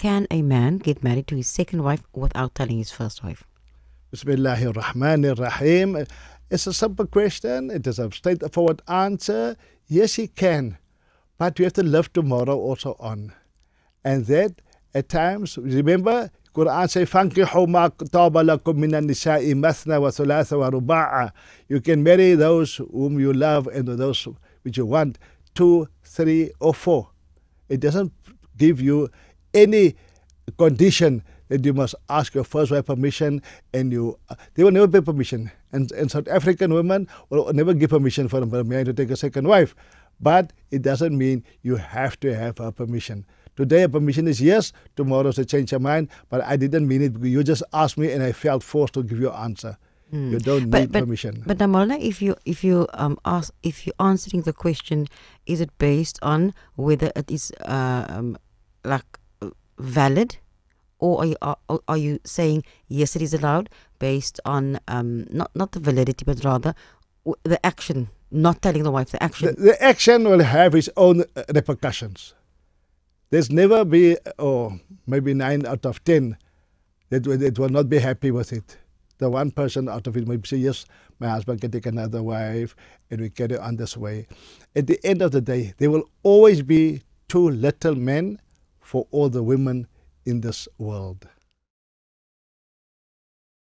Can a man get married to his second wife without telling his first wife? Bismillahir Rahmanir Rahim. It's a simple question. It is a straightforward answer. Yes, he can. But we have to live tomorrow also on. And that at times, remember, Quran say, فَانْكِحُوا مَا طَابَ لَكُم مِّنَ النِّسَاءِ مَثْنَى وَثُلَاثَ وَرُبَاعَ You can marry those whom you love and those which you want, two, three, or four. It doesn't give you any condition that you must ask your first wife permission and you they will never give permission. And, and South African women will never give permission for a man to take a second wife? But it doesn't mean you have to have her permission. Today a permission is yes tomorrow to change your mind but I didn't mean it. You just asked me and I felt forced to give you an answer. Mm. you don't but, need but, permission. but Namolna if you if you um ask if you're answering the question is it based on whether it is uh, um, like valid? Or are you, are, are you saying yes it is allowed based on um, not not the validity but rather the action not telling the wife the action? The, the action will have its own uh, repercussions. There's never be or maybe 9 out of 10 that it will not be happy with it. The one person out of it may say yes my husband can take another wife and we carry on this way. At the end of the day there will always be two little men for all the women in this world.